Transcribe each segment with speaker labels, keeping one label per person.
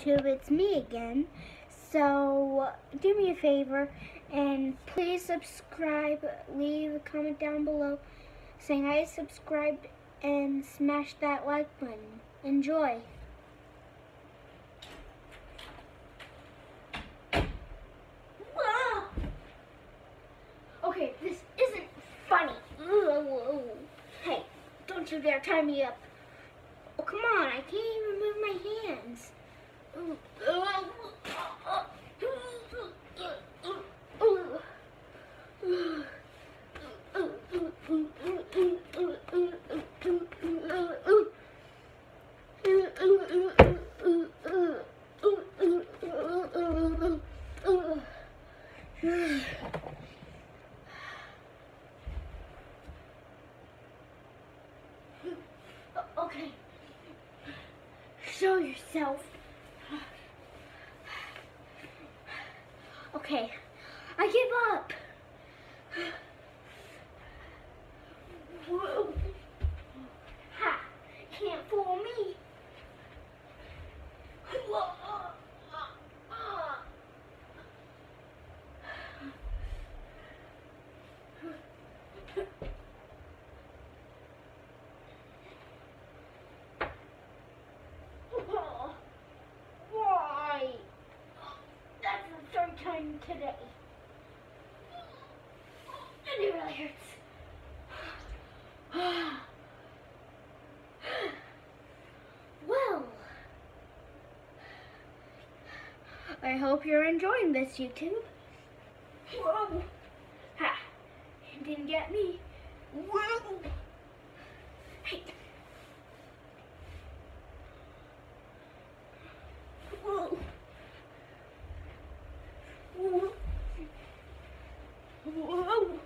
Speaker 1: YouTube, it's me again. So, do me a favor and please subscribe, leave a comment down below saying I subscribed and smash that like button. Enjoy. Okay, this isn't funny. Hey, don't you dare tie me up. Oh, come on, I can't even move my hands. Okay. Show yourself. Okay. I give up. Whoa. Ha! Can't fool me. Whoa. Today. And it really hurts. well, I hope you're enjoying this, YouTube. Whoa! Ha! Didn't get me. Whoa! Hey. Whoa. Whoa. Whoa.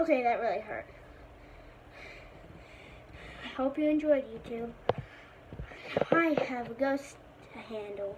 Speaker 1: Okay, that really hurt. I hope you enjoyed YouTube. I have a ghost to handle.